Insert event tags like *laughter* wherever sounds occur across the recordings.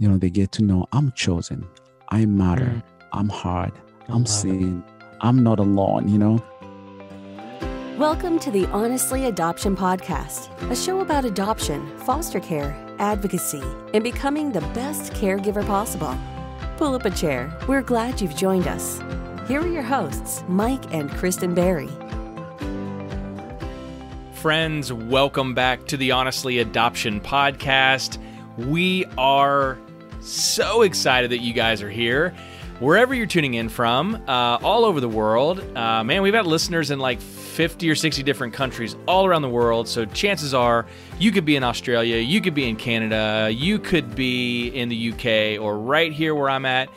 you know, they get to know I'm chosen, I matter, mm. I'm hard, I'm seen, I'm not alone, you know. Welcome to the Honestly Adoption Podcast, a show about adoption, foster care, advocacy, and becoming the best caregiver possible. Pull up a chair. We're glad you've joined us. Here are your hosts, Mike and Kristen Berry. Friends, welcome back to the Honestly Adoption Podcast. We are so excited that you guys are here. Wherever you're tuning in from, uh, all over the world. Uh, man, we've had listeners in like 50 or 60 different countries all around the world. So chances are you could be in Australia, you could be in Canada, you could be in the UK, or right here where I'm at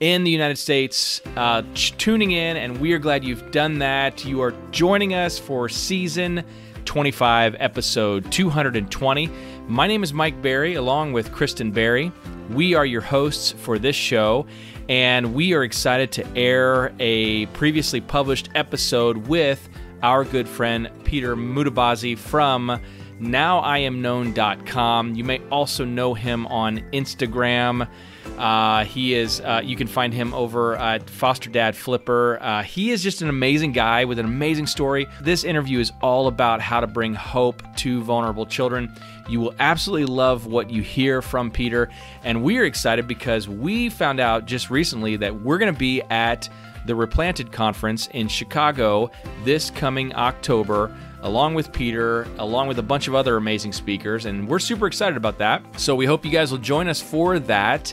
in the United States, uh, tuning in. And we are glad you've done that. You are joining us for season 25, episode 220. My name is Mike Berry, along with Kristen Berry. We are your hosts for this show, and we are excited to air a previously published episode with our good friend Peter Mutabazi from nowiamknown.com. You may also know him on Instagram. Uh, he is, uh, you can find him over at Foster Dad Flipper. Uh, he is just an amazing guy with an amazing story. This interview is all about how to bring hope to vulnerable children. You will absolutely love what you hear from Peter. And we are excited because we found out just recently that we're going to be at the Replanted Conference in Chicago this coming October along with Peter, along with a bunch of other amazing speakers. And we're super excited about that. So we hope you guys will join us for that.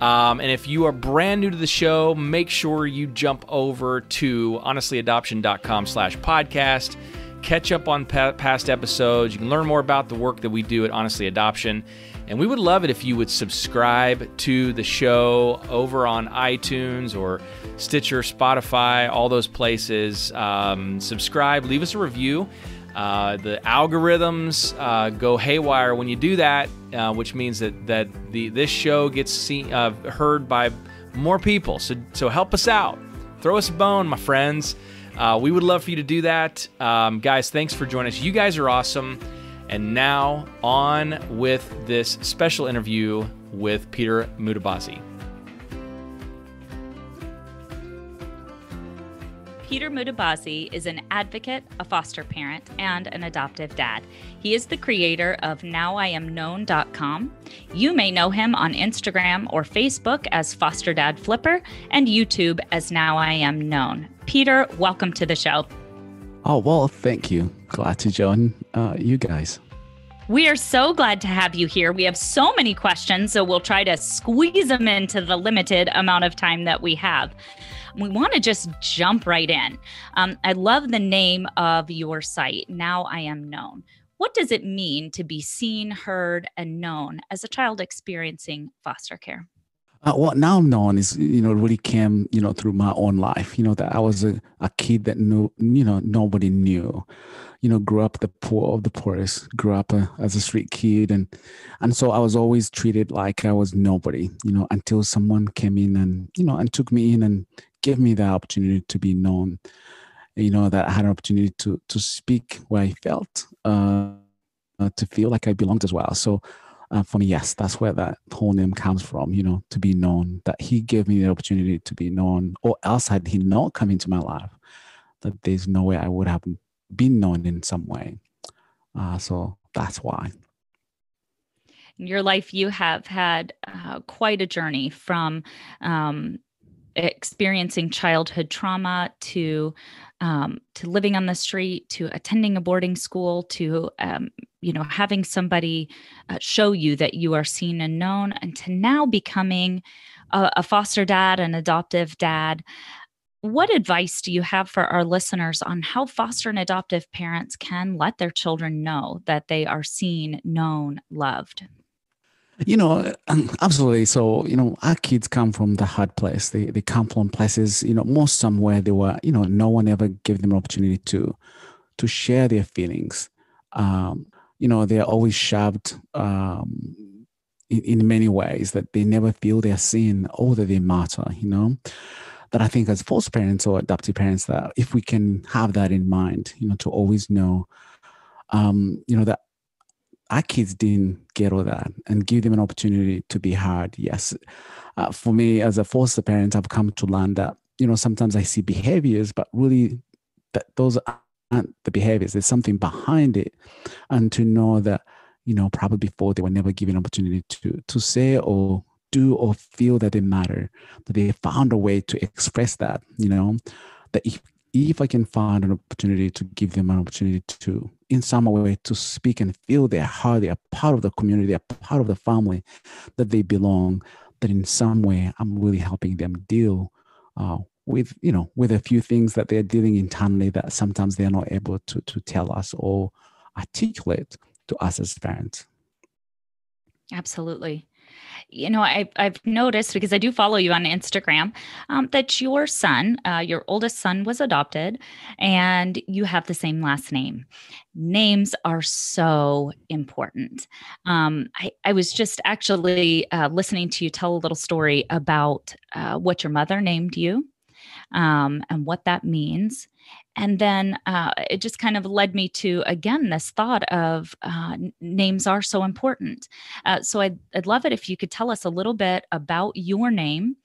Um, and if you are brand new to the show, make sure you jump over to honestlyadoption.com slash podcast catch up on past episodes. You can learn more about the work that we do at Honestly Adoption. And we would love it if you would subscribe to the show over on iTunes or Stitcher, Spotify, all those places. Um, subscribe, leave us a review. Uh, the algorithms uh, go haywire when you do that, uh, which means that that the this show gets seen, uh, heard by more people. So so help us out. Throw us a bone, my friends. Uh, we would love for you to do that. Um, guys, thanks for joining us. You guys are awesome. And now on with this special interview with Peter Mutabazi. Peter Mutabazi is an advocate, a foster parent, and an adoptive dad. He is the creator of NowIamKnown.com. You may know him on Instagram or Facebook as Foster Dad Flipper and YouTube as Now I Am Known. Peter, welcome to the show. Oh, well, thank you. Glad to join uh, you guys. We are so glad to have you here. We have so many questions, so we'll try to squeeze them into the limited amount of time that we have we want to just jump right in. Um, I love the name of your site, Now I Am Known. What does it mean to be seen, heard, and known as a child experiencing foster care? Uh, what now I'm known is, you know, really came, you know, through my own life. You know, that I was a, a kid that knew, you know, nobody knew. You know, grew up the poor of the poorest. Grew up uh, as a street kid, and and so I was always treated like I was nobody. You know, until someone came in and you know and took me in and gave me the opportunity to be known. You know that I had an opportunity to to speak where I felt, uh, uh, to feel like I belonged as well. So uh, for me, yes, that's where that whole name comes from. You know, to be known. That he gave me the opportunity to be known, or else had he not come into my life, that there's no way I would have been known in some way. Uh, so that's why. In your life, you have had uh, quite a journey from um, experiencing childhood trauma to um, to living on the street to attending a boarding school to um, you know having somebody uh, show you that you are seen and known and to now becoming a, a foster dad an adoptive dad. What advice do you have for our listeners on how foster and adoptive parents can let their children know that they are seen known loved you know, absolutely. So, you know, our kids come from the hard place. They they come from places, you know, most somewhere they were, you know, no one ever gave them an opportunity to to share their feelings. Um, you know, they're always shoved um, in, in many ways that they never feel they're seen or that they matter, you know. That I think as foster parents or adoptive parents, that if we can have that in mind, you know, to always know, um, you know, that our kids didn't get all that and give them an opportunity to be heard. Yes. Uh, for me, as a foster parent, I've come to learn that, you know, sometimes I see behaviors, but really that those aren't the behaviors. There's something behind it. And to know that, you know, probably before they were never given opportunity to to say or do or feel that they matter, that they found a way to express that, you know, that if if I can find an opportunity to give them an opportunity to, in some way, to speak and feel their heart, they are part of the community, they are part of the family, that they belong, that in some way I'm really helping them deal uh, with, you know, with a few things that they're dealing internally that sometimes they're not able to to tell us or articulate to us as parents. Absolutely you know, I've, I've noticed because I do follow you on Instagram um, that your son, uh, your oldest son, was adopted and you have the same last name. Names are so important. Um, I, I was just actually uh, listening to you tell a little story about uh, what your mother named you um, and what that means. And then uh, it just kind of led me to, again, this thought of uh, names are so important. Uh, so I'd, I'd love it if you could tell us a little bit about your name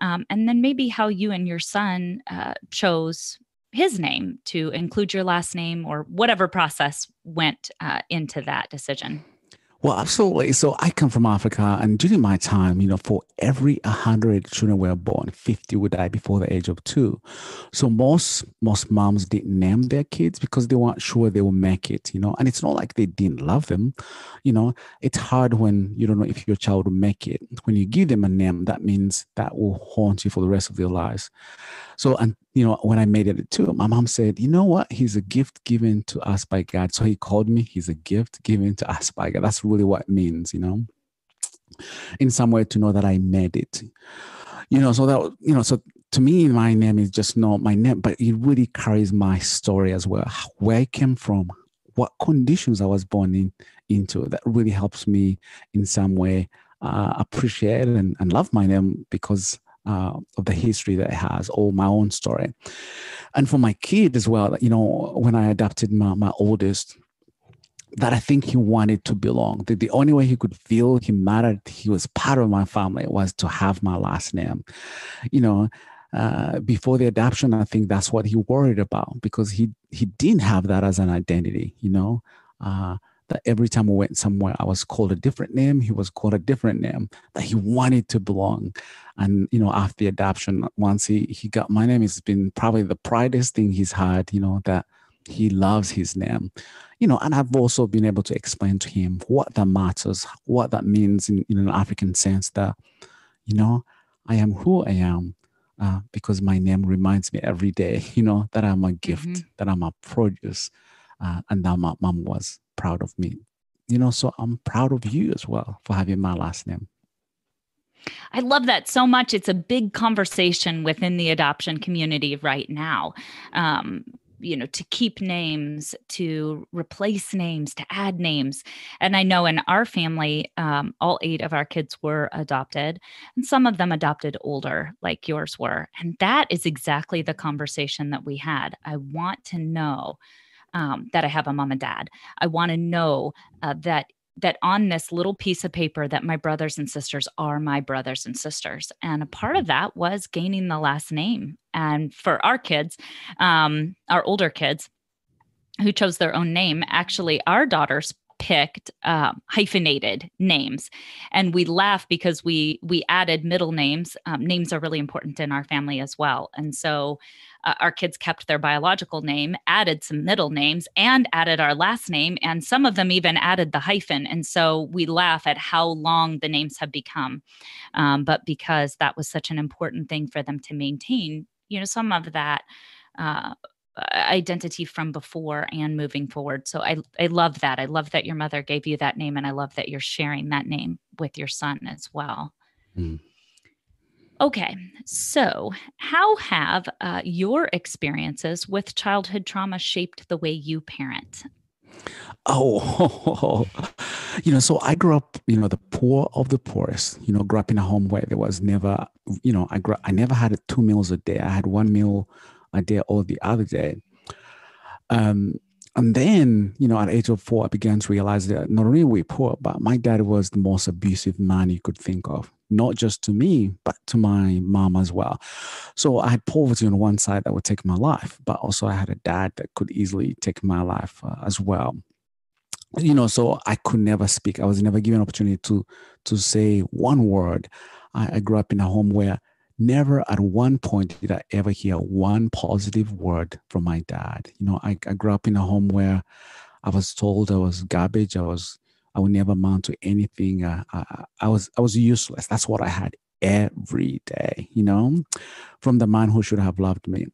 um, and then maybe how you and your son uh, chose his name to include your last name or whatever process went uh, into that decision. Well, absolutely. So I come from Africa, and during my time, you know, for every 100 children were born, 50 would die before the age of two. So most most moms didn't name their kids because they weren't sure they will make it, you know. And it's not like they didn't love them, you know. It's hard when you don't know if your child will make it. When you give them a name, that means that will haunt you for the rest of their lives. So, and you know, when I made it too, my mom said, you know what? He's a gift given to us by God. So he called me, he's a gift given to us by God. That's what it means, you know, in some way to know that I made it. You know, so that, you know, so to me, my name is just not my name, but it really carries my story as well. Where I came from, what conditions I was born in into. That really helps me in some way uh, appreciate and, and love my name because uh, of the history that it has or my own story. And for my kid as well, you know, when I adopted my, my oldest, that I think he wanted to belong. The, the only way he could feel he mattered, he was part of my family, was to have my last name. You know, uh, before the adoption, I think that's what he worried about because he he didn't have that as an identity. You know, uh, that every time we went somewhere, I was called a different name. He was called a different name. That he wanted to belong, and you know, after the adoption, once he he got my name, it's been probably the proudest thing he's had. You know that he loves his name, you know, and I've also been able to explain to him what that matters, what that means in, in an African sense. That you know, I am who I am. Uh, because my name reminds me every day, *laughs* you know, that I'm a gift, mm-hmm. that I'm a produce, uh, and that my mom was proud of me. You know, so I'm proud of you as well for having my last name. I love that so much. It's a big conversation within the adoption community right now. Um, you know, to keep names, to replace names, to add names. And I know in our family, um, all eight of our kids were adopted, and some of them adopted older, like yours were. And that is exactly the conversation that we had. I want to know um, that I have a mom and dad. I want to know uh, that that on this little piece of paper that my brothers and sisters are my brothers and sisters. And a part of that was gaining the last name. And for our kids um, our older kids who chose their own name actually our daughters picked uh, hyphenated names and we laugh because we we added middle names um, names are really important in our family as well and so uh, our kids kept their biological name, added some middle names, and added our last name. And some of them even added the hyphen. And so we laugh at how long the names have become. Um, but because that was such an important thing for them to maintain, you know, some of that. Uh, identity from before and moving forward. So I I love that. I love that your mother gave you that name and I love that you're sharing that name with your son as well. Mm. Okay, so how have uh, your experiences with childhood trauma shaped the way you parent? Oh, *laughs* you know, so I grew up, you know, the poor of the poorest. You know, grew up in a home where there was never, you know, I grew, I never had two meals a day. I had one meal a day or the other day. Um, and then, you know, at age of four, I began to realize that not only were we poor, but my dad was the most abusive man you could think of, not just to me, but to my mom as well. So I had poverty on one side that would take my life, but also I had a dad that could easily take my life uh, as well. You know, so I could never speak. I was never given opportunity to to say one word. I, I grew up in a home where never at one point did I ever hear one positive word from my dad. You know, I, I grew up in a home where I was told I was garbage. I was I would never amount to anything. Uh, I, I was I was useless. That's what I had every day. You know, from the man who should have loved me,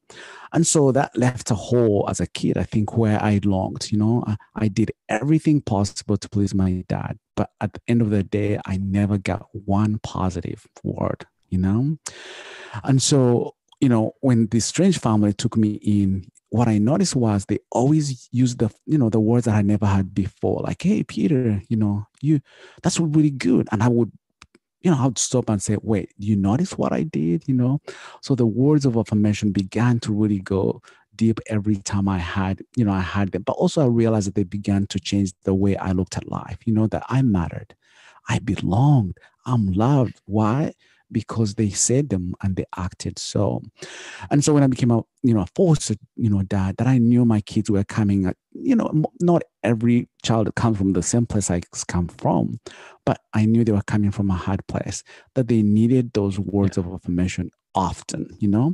and so that left a hole as a kid. I think where I longed. You know, I, I did everything possible to please my dad, but at the end of the day, I never got one positive word you know? And so, you know, when this strange family took me in, what I noticed was they always used the, you know, the words that I never had before, like, hey, Peter, you know, you, that's really good. And I would, you know, I would stop and say, wait, you notice what I did, you know? So the words of affirmation began to really go deep every time I had, you know, I had them. But also I realized that they began to change the way I looked at life, you know, that I mattered. I belonged. I'm loved. Why? Because they said them and they acted so. And so when I became a you know a foster you know dad, that I knew my kids were coming. At, you know, not every child comes from the same place I come from, but I knew they were coming from a hard place. That they needed those words yeah. of affirmation often, you know?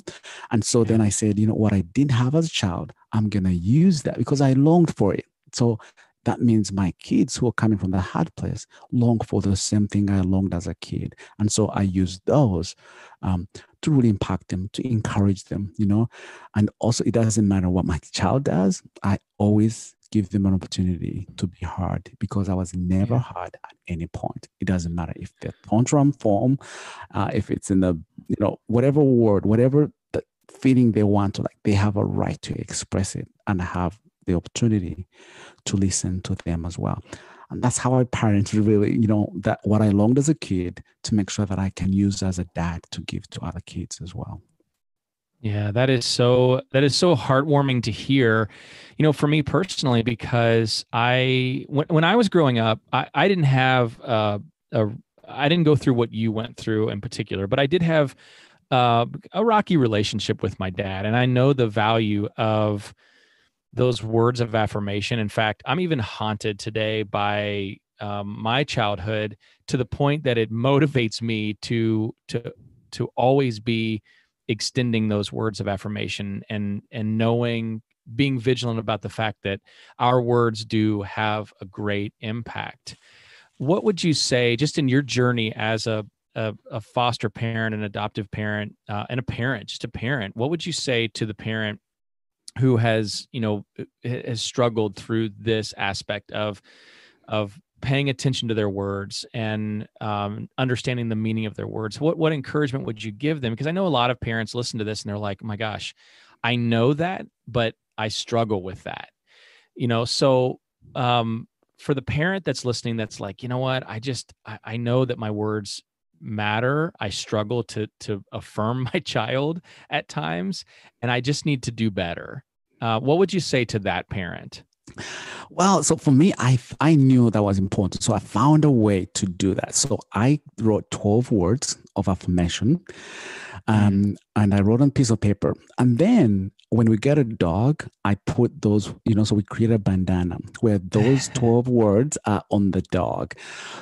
And so yeah. then I said, you know, what I didn't have as a child, I'm going to use that because I longed for it. So that means my kids who are coming from the hard place long for the same thing I longed as a kid. And so I use those um, to really impact them, to encourage them, you know. And also, it doesn't matter what my child does, I always give them an opportunity to be hard because I was never hard at any point. It doesn't matter if they're tantrum form, uh, if it's in the, you know, whatever word, whatever the feeling they want to, like, they have a right to express it and have the opportunity to listen to them as well. And that's how I parented really, you know, that what I longed as a kid to make sure that I can use as a dad to give to other kids as well. Yeah, that is so that is so heartwarming to hear. You know, for me personally, because I when when I was growing up, I, I didn't have uh, a I didn't go through what you went through in particular, but I did have uh, a rocky relationship with my dad, and I know the value of those words of affirmation. In fact, I'm even haunted today by um, my childhood to the point that it *laughs* motivates me to to to always be extending those words of affirmation and and knowing being vigilant about the fact that our words do have a great impact what would you say just in your journey as a a, a foster parent an adoptive parent uh, and a parent just a parent what would you say to the parent who has you know has struggled through this aspect of of paying attention to their words and um, understanding the meaning of their words. What what encouragement would you give them? Because i know a lot of parents listen to this and they're like oh my gosh i know that but i struggle with that. You know so um, for the parent that's listening that's like you know what? I just I, I know that my words matter i struggle to to affirm *laughs* my child at times and i just need to do better uh, what would you say to that parent well, so for me, I I knew that was important, so I found a way to do that. So I wrote twelve words of affirmation, um, mm. and I wrote on a piece of paper. And then when we get a dog, I put those, you know, so we create a bandana where those *laughs* twelve words are on the dog.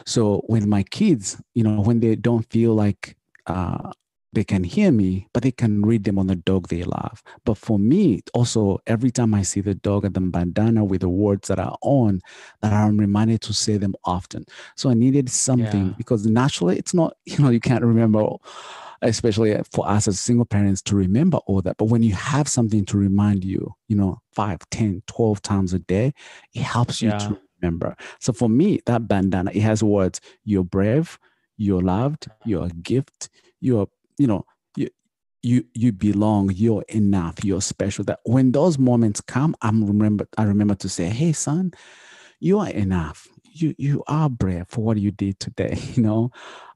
So when my kids, you know, when they don't feel like uh, they can hear me, but they can read them on the dog they love. But for me, also, every time I see the dog and the bandana with the words that are on, that I'm reminded to say them often. So I needed something yeah. because naturally it's not, *laughs* you know, you can't remember, especially for us as single parents to remember all that. But when you have something to remind you, you know, five, ten, twelve times a day, it helps you yeah. to remember. So for me, that bandana, it has words, you're brave, you're loved, you're a gift, you're you know you you you belong you're enough you're special that when those moments come i'm remember i remember to say hey son you are enough you you are brave for what you did today *laughs* you know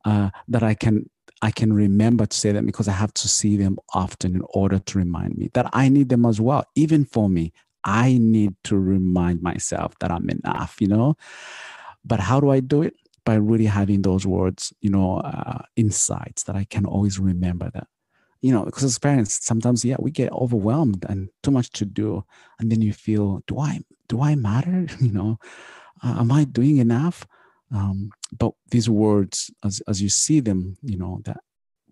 uh, that i can i can remember to say them because i have to see them often in order to remind me that i need them as well even for me I need to remind myself that I'm enough, you know? But how do I do it? By really having those words, you know, uh, insights that I can always remember that, you know, because as parents, sometimes, yeah, we get overwhelmed and too much to do. And then you feel, do I, do I matter? *laughs* You know, uh, am I doing enough? Um, but these words, as, as you see them, you know, that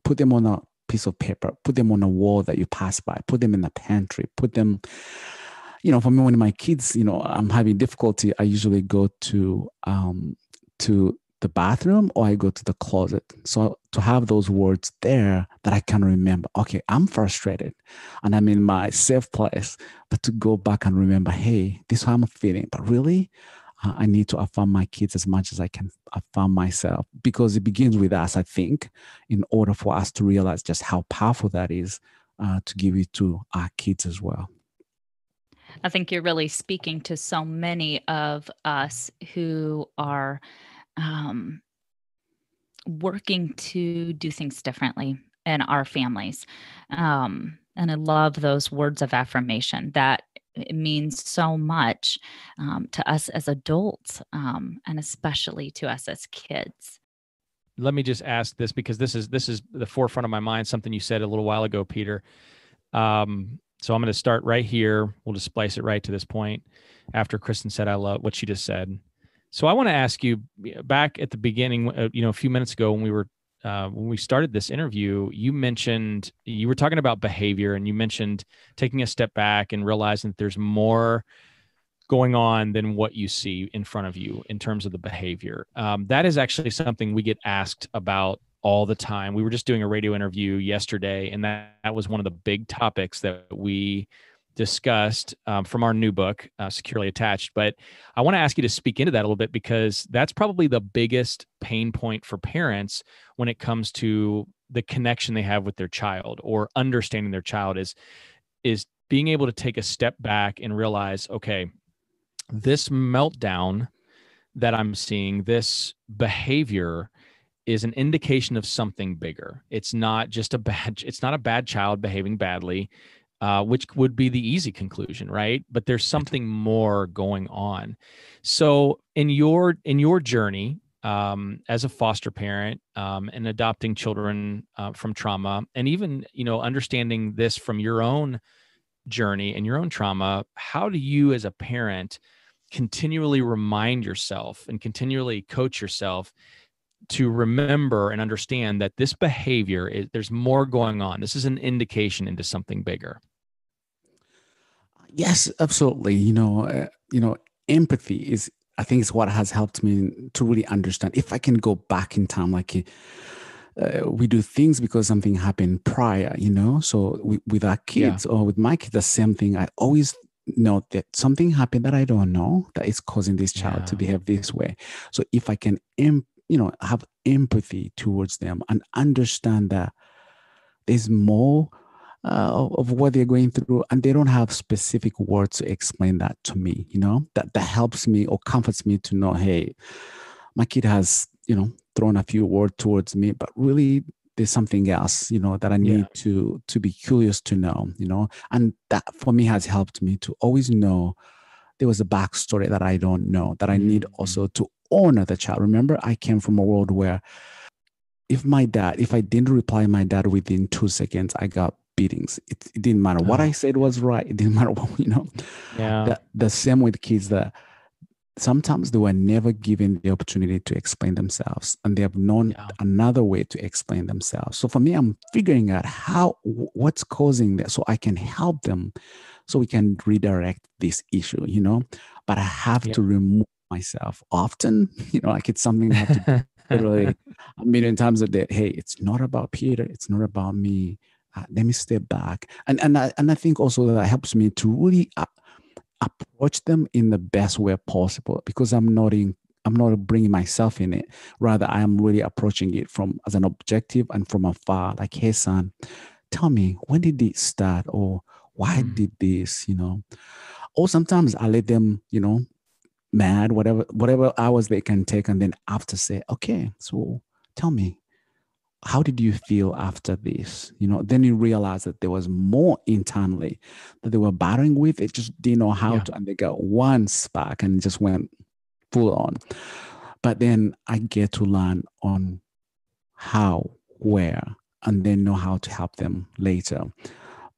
put them on a piece of paper, put them on a wall that you pass by, put them in the pantry, put them you know, for me, when my kids, you know, I'm having difficulty, I usually go to um, to the bathroom or I go to the closet. So to have those words there that I can remember, okay, I'm frustrated and I'm in my safe place, but to go back and remember, hey, this is how I'm feeling. But really, I need to affirm my kids as much as I can affirm myself because it begins with us, I think, in order for us to realize just how powerful that is uh, to give it to our kids as well. I think you're really speaking to so many of us who are um, working to do things differently in our families. Um, and I love those words of affirmation that it means so much um, to us as adults um, and especially to us as kids let me just ask this because this is this is the forefront of my mind something you said a little while ago peter um, so I'm going to start right here. We'll just splice it right to this point after Kristen said I love what she just said. So I want to ask you back at the beginning, uh, you know, a few minutes ago when we were uh, when we started this interview, you mentioned you were talking about behavior, and you mentioned taking a step back and realizing that there's more going on than what you see in front of you in terms of the behavior. Um, that is actually something we get asked about all the time. We were just doing a radio interview yesterday, and that, that was one of the big topics that we discussed um, from our new book, uh, Securely Attached. But I want to ask you to speak into that a little bit because that's probably the biggest pain point for parents when it comes to the connection they have with their child or understanding their child is is being able to take a step back and realize okay this meltdown that i'm seeing this behavior is an indication of something bigger. It's not just a bad it's not a bad child behaving badly, uh, which would be the easy conclusion, right? But there's something more going on. So in your in your journey um, as a foster parent um, and adopting children uh, from trauma, and even you know understanding this from your own journey and your own trauma, how do you as a parent continually remind yourself and continually coach yourself to remember and understand that this behavior is there's more going on. This is an indication into something bigger. Yes, absolutely. You know, uh, you know, empathy is I think is what has helped me to really understand. If I can go back in time, like uh, we do things because something happened prior, you know. So we, with our kids yeah. or with my kids, the same thing. I always know that something happened that I don't know that is causing this child yeah. to behave this way. So if I can em- you know have empathy towards them and understand that there's more uh, of what they're going through and they don't have specific words to explain that to me you know that that helps me or comforts me to know hey my kid has you know thrown a few words towards me but really there's something else you know that i need yeah. to to be curious to know you know and that for me has helped me to always know there was a backstory that i don't know that i need mm-hmm. also to honor the child. Remember, I came from a world where if my dad, if I didn't reply my dad within two seconds, I got beatings. It, it didn't matter oh. what I oh. said was right. It didn't matter what, *laughs* you know. Yeah. The, the same with kids that sometimes they were never given the opportunity to explain themselves and they have known yeah. another way to explain themselves. So for me, I'm figuring out how, what's causing that so I can help them so we can redirect this issue, you know, but I have yeah. to remove myself often. *laughs* You know, like it's something I have to literally *laughs* a million times a day. Hey, it's not about Peter. It's not about me. Uh, let me step back. And and I, and I think also that helps me to really approach them in the best way possible because I'm not in. I'm not bringing myself in it. Rather, I am really approaching it from as an objective and from afar. Like, hey, son, tell me when did it start, or why mm. did this? You know, or sometimes I let them, you know, mad, whatever whatever hours they can take, and then after say, okay, so tell me, how did you feel after this? You know, then you realize that there was more internally that they were battling with. It just didn't know how yeah. to, and they got one spark and just went full on. But then I get to learn on how, where, and then know how to help them later.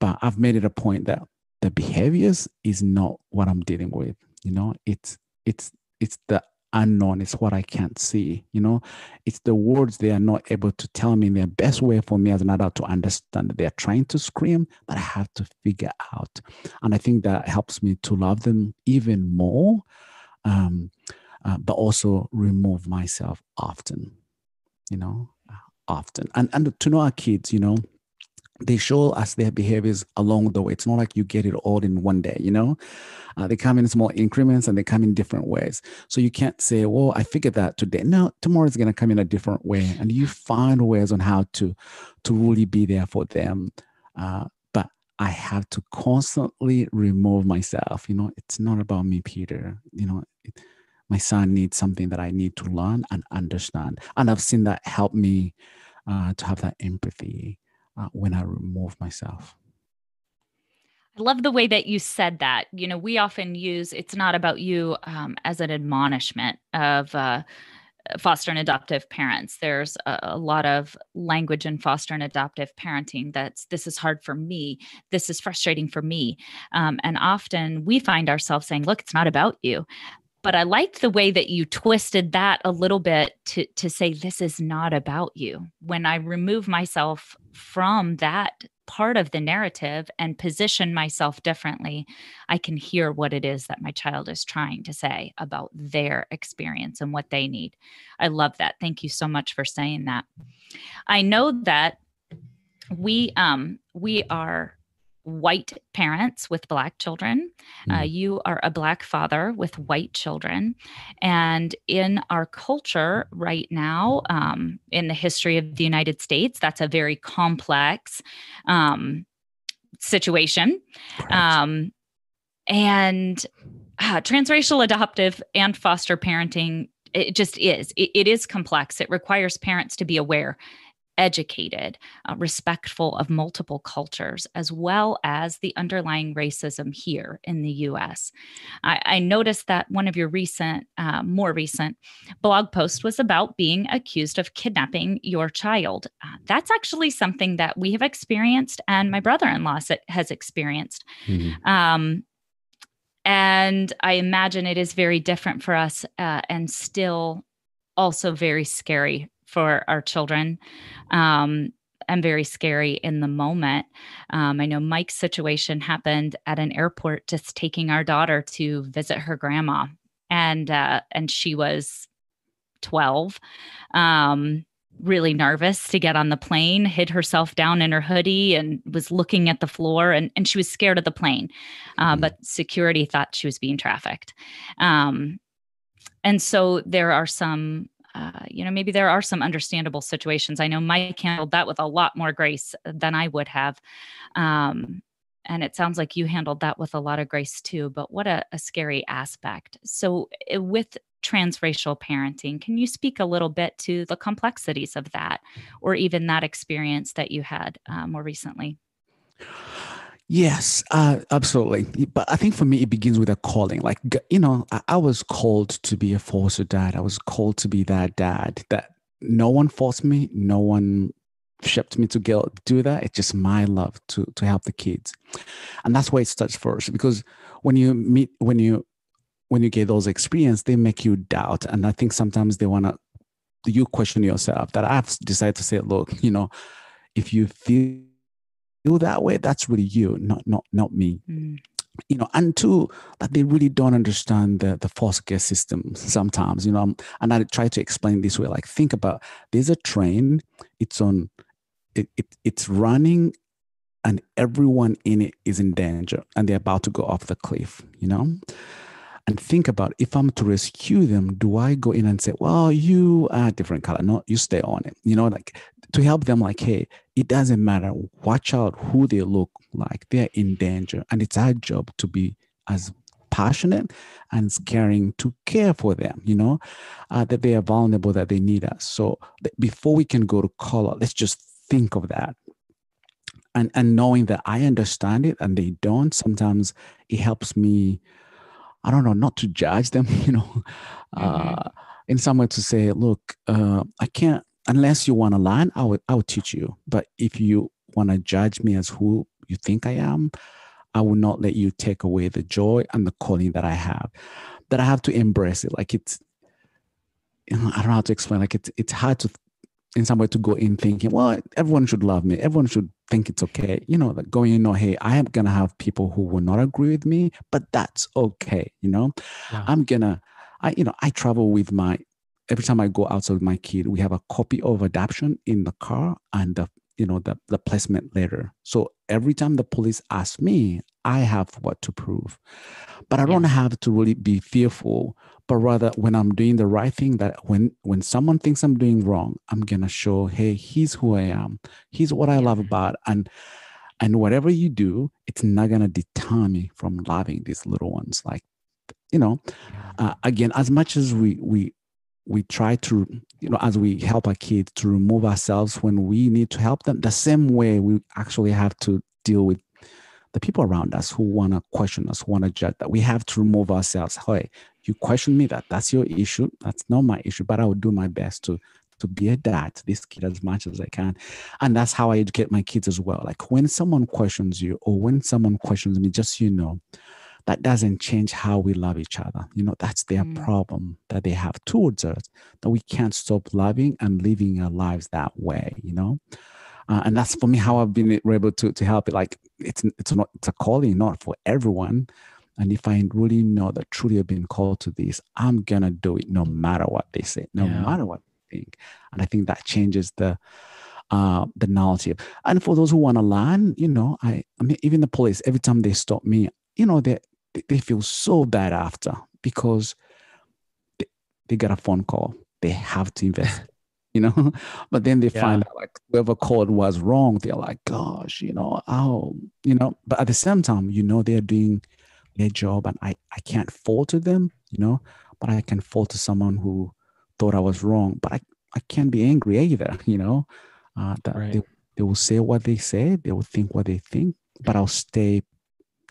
But I've made it a point that the behaviors is not what I'm dealing with. You know, it's it's it's the unknown it's what i can't see you know? It's the words they are not able to tell me in their best way for me as an adult to understand that they're trying to scream but i have to figure out. And i think that helps me to love them even more um, uh, but also remove myself often you know? Often. And and to know our kids you know they show us their behaviors along the way. It's not like you get it all in one day, you know? Uh, they come in small increments and they come in different ways. So you can't say, well, I figured that today. No, tomorrow is going to come in a different way. And you find ways on how to, to really be there for them. Uh, but I have to constantly remove myself. You know, it's not about me, Peter. You know, it, my son needs something that I need to learn and understand. And I've seen that help me uh, to have that empathy uh, when I remove myself. I love the way that you said that. You know, we often use it's not about you um, as an admonishment of uh, foster and adoptive parents. There's a, a, lot of language in foster and adoptive parenting that's this is hard for me, this is frustrating for me. Um, and often we find ourselves saying, look, it's not about you but I liked the way that you twisted that a little bit to to say this is not about you. When I remove myself from that part of the narrative and position myself differently, I can hear what it is that my child is trying to say about their experience and what they need. I love that. Thank you so much for saying that. I know that we um we are white parents with black children. Mm. Uh, hmm. you are a black father with white children. And in our culture right now, um, in the history of the United States, that's a very complex um, situation. Um, and uh, transracial adoptive and foster parenting it just is it, it is complex it requires parents to be aware educated, uh, respectful of multiple cultures, as well as the underlying racism here in the US. I, I noticed that one of your recent, uh, more recent blog posts was about being accused of kidnapping your child. Uh, that's actually something that we have experienced, and my brother in law has experienced. Mm-hmm. Um, and I imagine it is very different for us uh, and still also very scary for our children um, and very scary in the moment. Um, I know Mike's situation happened at an airport, just taking our daughter to visit her grandma, and uh, and she was twelve. Um, really nervous to get on the plane, hid herself down in her hoodie and was looking at the floor and, and she was scared of the plane. Uh, mm-hmm. But security thought she was being trafficked. Um, and so there are some uh, you know, maybe there are some understandable situations. I know Mike handled that with a lot more grace than I would have. Um, and it sounds like you handled that with a lot of grace too, but what a, a scary aspect. So, eh, with transracial parenting, can you speak a little bit to the complexities of that or even that experience that you had uh, more recently? Yes, uh, absolutely. But I think for me, it begins with a calling. Like, you know, I, I, was called to be a foster dad. I was called to be that dad that no one forced me, no one shipped me to do that. It's just my love to to help the kids, and that's why it starts first. Because when you meet, when you when you get those experience, they make you doubt, and I think sometimes they wanna you question yourself. That I've decided to say, look, you know, if you feel feel that way, that's really you, not not not me. Mm. You know, and two, that they really don't understand the the foster care system sometimes. You know, and I try to explain this way. Like, think about there's a train. It's on. It, it it's running and everyone in it is in danger and they're about to go off the cliff, you know? And think about if I'm to rescue them, do I go in and say, well, you are different color? No, you stay on it. You know, like to help them like hey it doesn't matter watch out who they look like they're in danger and it's our job to be as passionate and caring to care for them, you know, uh, that they are vulnerable, that they need us. So before we can go to color, let's just think of that. And, and knowing that I understand it and they don't, sometimes it helps me, I don't know, not to judge them, *laughs* you know, mm-hmm. uh, in some way to say, look, uh, I can't, unless you want to learn, I would, I would teach you. But if you want to judge me as who you think I am, I will not let you take away the joy and the calling that I have. That I have to embrace it. Like it's, you know, I don't know how to explain. Like it's it's hard to, in some way, to go in thinking, well, everyone should love me. Everyone should think it's okay. You know, like going, you know, hey, I am gonna have people who will not agree with me, but that's okay. You know, yeah. I'm gonna, I you know, I travel with my every time I go outside with my kid, we have a copy of adoption in the car and the you know the, the placement letter. So every time the police ask me i have what to prove. But i don't have to really be fearful but rather when i'm doing the right thing that when when someone thinks i'm doing wrong i'm gonna show hey he's who i am. He's what i love about and and whatever you do it's not gonna deter me from loving these little ones like you know uh, again as much as we we we try to you know as we help our kids to remove ourselves when we need to help them the same way we actually have to deal with the people around us who want to question us who want to judge that. We have to remove ourselves. Hey you question me that that's your issue. That's not my issue but i will do my best to to be a dad to this kid as much as i can. And that's how i educate my kids as well. Like when someone questions you or when someone questions me just you know that doesn't change how we love each other. You know, that's their mm. problem that they have towards us, that we can't stop loving and living our lives that way, you know? Uh, and that's for me how I've been able to, to help it. Like it's, it's not, it's a calling, not for everyone. And if I really know that truly I've been called to this, I'm going to do it no matter what they say, no yeah. matter what they think. And I think that changes the, uh, the narrative. And for those who want to learn, you know, I, I mean, even the police, every time they stop me, you know, they, they feel so bad after because they, they got a phone call. They have to invest, *laughs* you know. but then they yeah. find out like whoever called was wrong. They're like, gosh, you know, oh, you know. But at the same time, you know, they're doing their job, and I I can't fault to them, you know. But I can fault to someone who thought I was wrong. But I I can't be angry either, *laughs* you know. Uh, that right. they they will say what they say, they will think what they think, but I'll stay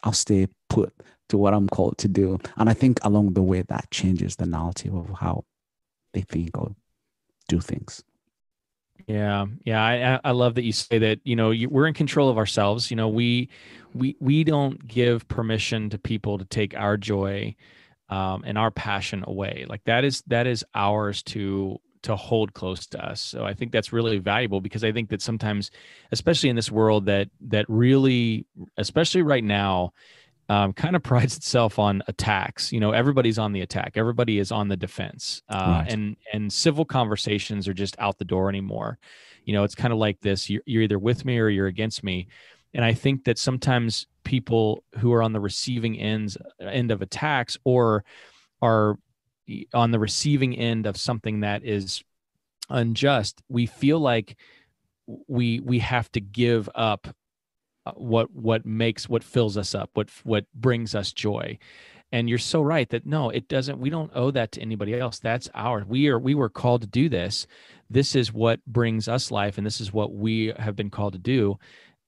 I'll stay put to what I'm called to do. And I think along the way, that changes the narrative of how they think or do things. Yeah, yeah, I I love that you say that. You know, you, we're in control of ourselves. You know, we we we don't give permission to people to take our joy um, and our passion away. Like that is that is ours to to hold close to us. So I think that's really valuable because I think that sometimes, especially in this world that that really, especially right now, um, kind of *laughs* prides itself on attacks. You know, everybody's on the attack. Everybody is on the defense, uh, right. and and civil conversations are just out the door anymore. You know, it's kind of like this: you're, you're either with me or you're against me. And I think that sometimes people who are on the receiving ends end of attacks or are on the receiving end of something that is unjust, we feel like we we have to give up what what makes what fills us up what what brings us joy. And you're so right that no it doesn't we don't owe that to anybody else. That's ours. We are we were called to do this. This is what brings us life and this is what we have been called to do.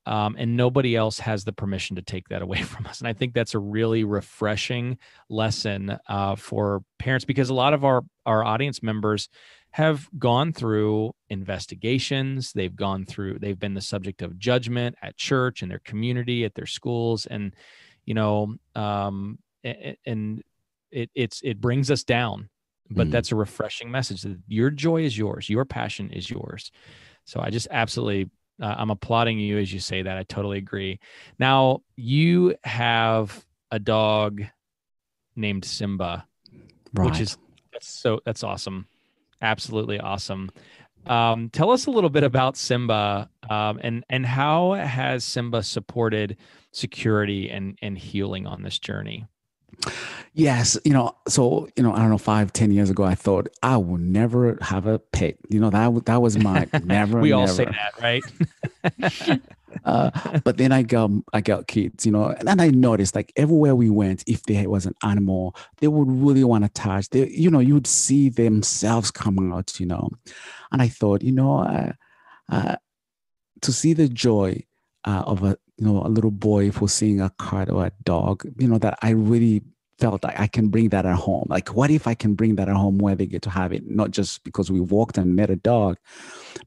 Um, and nobody else has the permission to take that *laughs* away from us. And i think that's a really refreshing lesson uh, for parents because a lot of our our audience members have gone through investigations. They've gone through, they've been the subject of judgment at church, in their community, at their schools. And, you know, um, and it, it's, it brings us down, but mm. that's a refreshing message that your joy is yours, your passion is yours. So I just absolutely, uh, I'm applauding you as you say that. I totally agree. Now, you have a dog named Simba, right. which is, that's so, that's awesome. Absolutely awesome. Um, tell us a little bit about Simba um, and and how has Simba supported security and and healing on this journey? Yes, you know, so you know, I don't know, five, ten years ago, I thought I will never have a pet. You know, that that was my *laughs* never. we all never. say that, right? *laughs* uh, but then I got I got kids, you know, and I noticed like everywhere we went, if there was an animal, they would really want to touch. They, you know, you would see themselves coming out, you know, and I thought, you know, uh, uh, to see the joy uh, of a you know a little boy for seeing a cat or a dog, you know, that I really felt like I can bring that at home. Like, what if I can bring that at home where they get to have it, not just because we walked and met a dog,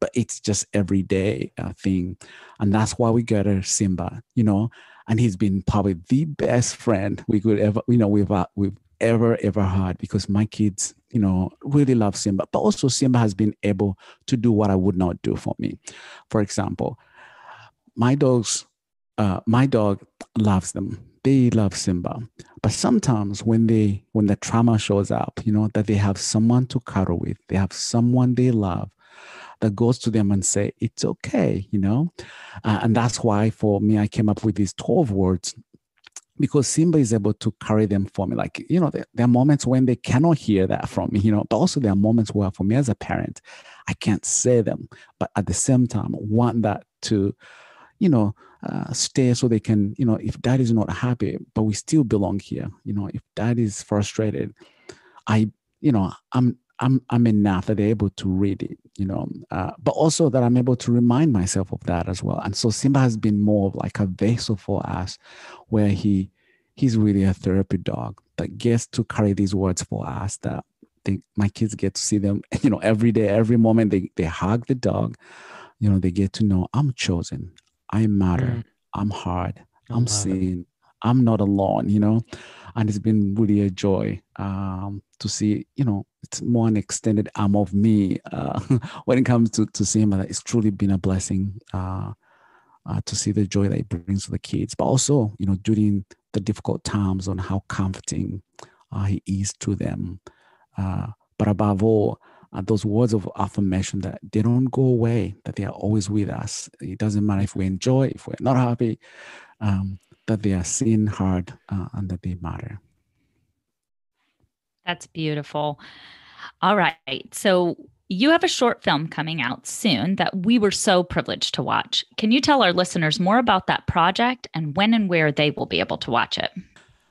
but it's just everyday uh, thing. And that's why we got a Simba, you know, and he's been probably the best friend we could ever, you know, we've, uh, we've ever, ever had because my kids, you know, really love Simba, but also Simba has been able to do what I would not do for me. For example, my dogs, uh, my dog loves them they love Simba. But sometimes when they when the trauma shows up, you know, that they have someone to cuddle with, they have someone they love that goes to them and say, it's okay, you know? Uh, and that's why for me, I came up with these 12 words because Simba is able to carry them for me. Like, you know, there, there, are moments when they cannot hear that from me, you know, but also there are moments where for me as a parent, I can't say them, but at the same time, want that to, you know, uh, stay so they can, you know, if dad is not happy, but we still belong here. You know, if dad is frustrated, I, you know, I'm I'm I'm enough that they're able to read it, you know, uh, but also that I'm able to remind myself of that as well. And so Simba has been more of like a vessel for us, where he he's really a therapy dog that gets to carry these words for us. That they, my kids get to see them, *laughs* you know, every day, every moment. They they hug the dog, you know, they get to know I'm chosen, I matter. Mm. I'm hard. I am seen. It. I'm not alone, you know? And it's been really a joy um, to see, you know, it's more an extended arm of me uh, *laughs* when it comes to, to seeing that it's truly been a blessing uh, uh, to see the joy that it brings to the kids, but also, you know, during the difficult times on how comforting uh, he is to them. Uh, but above all, uh, those words of affirmation that they don't go away, that they are always with us. It doesn't matter if we enjoy, if we're not happy, um, that they are seen, heard, uh, and that they matter. That's beautiful. All right. So you have a short film coming out soon that we were so privileged to watch. Can you tell our listeners more about that project and when and where they will be able to watch it?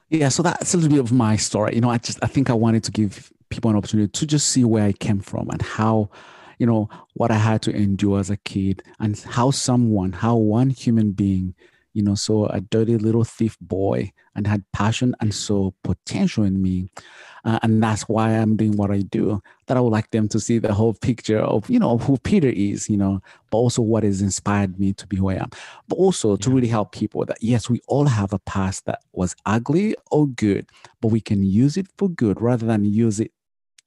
Yeah, so that's a little bit of my story. You know, I just I think I wanted to give people an opportunity to just see where I came from and how, you know, what I had to endure as a kid and how someone, how one human being, you know, saw a dirty little thief boy and had passion and saw potential in me. Uh, and that's why I'm doing what I do. That I would like them to see the whole picture of, you know, who Peter is, you know, but also what has inspired me to be who I am. But also to really help people that, yes, we all have a past that was ugly or good, but we can use it for good rather than use it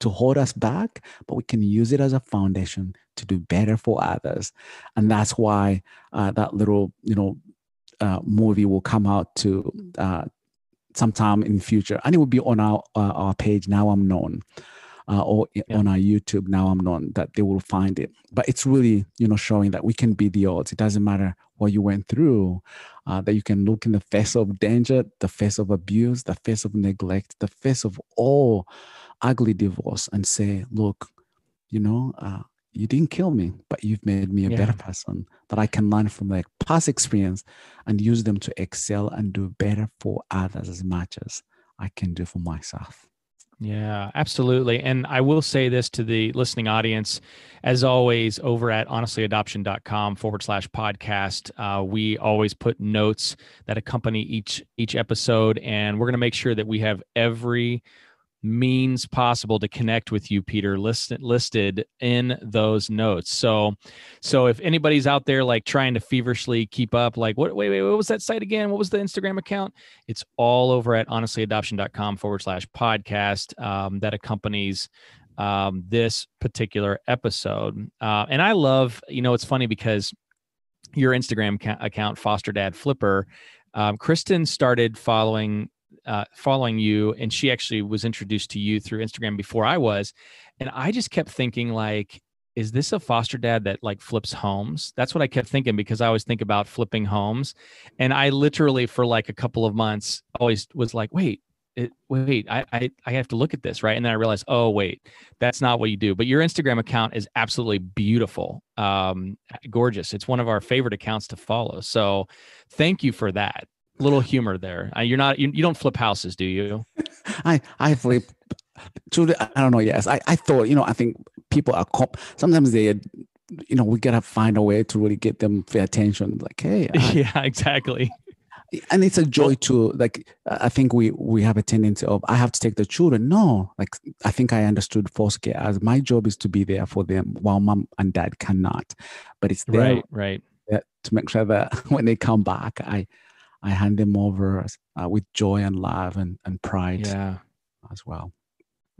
to hold us back, but we can use it as a foundation to do better for others. And that's why uh, that little, you know, uh, movie will come out to uh, sometime in future, and it will be on our uh, our page. Now I'm known. Uh, or yeah. on our YouTube now I'm known that they will find it. But it's really, you know, showing that we can be the odds. It doesn't matter what you went through, uh, that you can look in the face of danger, the face of abuse, the face of neglect, the face of all ugly divorce and say, look, you know, uh, you didn't kill me, but you've made me a yeah. better person that I can learn from like past experience and use them to excel and do better for others as much as I can do for myself. Yeah, absolutely. And I will say this to the listening audience, as always, over at honestlyadoption.com forward slash podcast, uh, we always put notes that accompany each each episode, and we're going to make sure that we have every means possible to connect with you peter listed listed in those notes. So so if anybody's out there like trying to feverishly keep up like what wait wait what was that site again? What was the instagram account? It's all over at honestlyadoption.com forward slash podcast um, that accompanies um, this particular episode. Uh, and i love you know it's funny because your instagram account foster dad flipper um, Kristin started following uh, following you, and she actually was introduced to you through Instagram before I was, and I just kept thinking like, is this a foster dad that like flips homes? That's what I kept thinking because I always think about flipping homes, and I literally for like a couple of months always was like, wait, it, wait, I, I I have to look at this, right? And then I realized, oh wait, that's not what you do. But your Instagram account is absolutely beautiful, um, gorgeous. It's one of our favorite accounts to follow. So, thank you for that. Little humor there. Uh, you're not you, you don't flip houses, do you? *laughs* I I flip. Truly, I don't know. Yes, I I thought you know I think people are comp- sometimes they you know we gotta find a way to really get them pay attention. Like hey, *laughs* I, yeah, exactly and it's a joy to like i think we we have a tendency of i have to take the children no like i think i understood foster care as my job is to be there for them while mom and dad cannot but it's there right right to make sure that *laughs* when they come back i i hand them over uh, with joy and love and, and pride yeah as well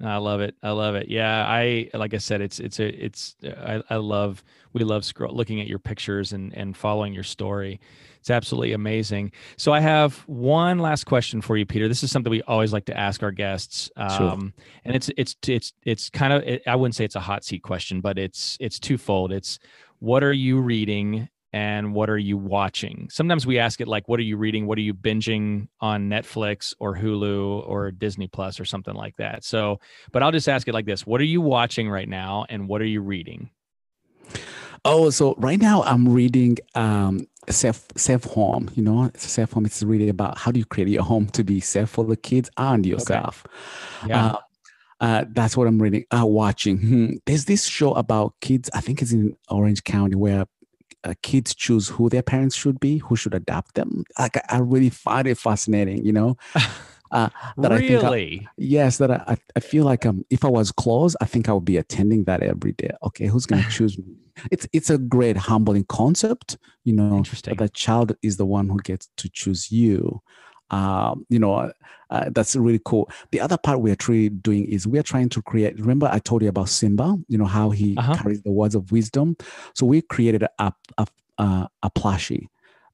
I love it. I love it. Yeah, I like I said, it's it's a it's I, I love we love scroll, looking at your pictures and and following your story. It's absolutely amazing. So I have one last question for you, Peter. This is something we always like to ask our guests, um, sure. and it's it's it's it's kind of it, I wouldn't say it's a hot seat question, but it's it's twofold. It's what are you reading and what are you watching? Sometimes we ask it like, what are you reading? What are you binging on Netflix or Hulu or Disney Plus or something like that? So, but I'll just ask it like this: What are you watching right now, and what are you reading? Oh, so right now I'm reading um, safe safe home. You know, safe home is really about how do you create your home to be safe for the kids and yourself. Okay. Yeah. Uh, uh, that's what I'm reading, uh, watching. Hmm. There's this show about kids. I think it's in Orange County where uh, kids choose who their parents should be, who should adopt them. Like I, I really find it fascinating. You know. *laughs* Uh, that really? I think I, yes, that I, I feel like um, if I was close, I think I would be attending that every day. Okay, who's going *laughs* to choose me? It's it's a great humbling concept, you know. Interesting. the child is the one who gets to choose you. Um, you know, uh, that's really cool. The other part we're truly doing is we're trying to create. Remember, I told you about Simba. You know how he uh-huh. carries the words of wisdom. So we created a a, a, a plushie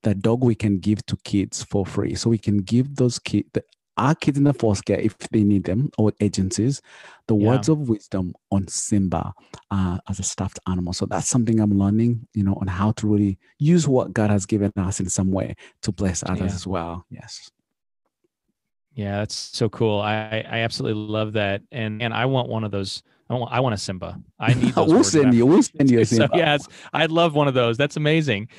that dog we can give to kids for free. So we can give those kids our kids in the foster care, if they need them, or agencies, the yeah. words of wisdom on Simba uh, as a stuffed animal. So that's something I'm learning, you know, on how to really use what God has given us in some way to bless others yeah. as well. Yes. Yeah, that's so cool. I I absolutely love that, and and I want one of those I want, I want a Simba. I need *laughs* we'll send you. We'll send you a *laughs* Simba. So, yes, I'd love one of those. That's amazing.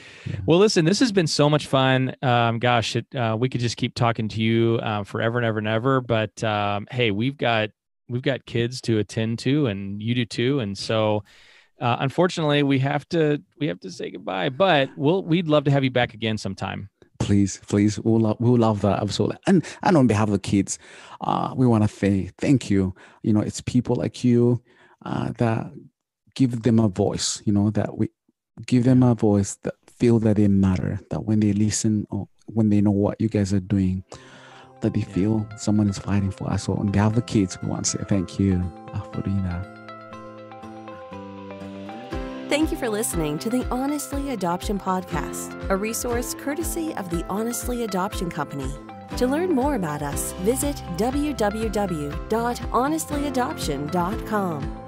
Well, listen, this has been so much fun. Um, gosh, it, uh, we could just keep talking to you uh, forever and ever and ever. But um, hey, we've got we've got kids to attend to, and you do too. And so, uh, unfortunately, we have to we have to say goodbye. But we'll we'd love to have you back again sometime please, please, we'll love, we'll love that absolutely. And and on behalf of the kids, uh, we want to say thank you. You know, it's people like you uh, that give them a voice. You know, that we give them a voice that feel that they matter. That when they listen or when they know what you guys are doing, that they feel someone is fighting for us. So on behalf of the kids, we want to say thank you uh, for doing that. Thank you for listening to the Honestly Adoption Podcast, a resource courtesy of the Honestly Adoption Company. To learn more about us, visit www.honestlyadoption.com.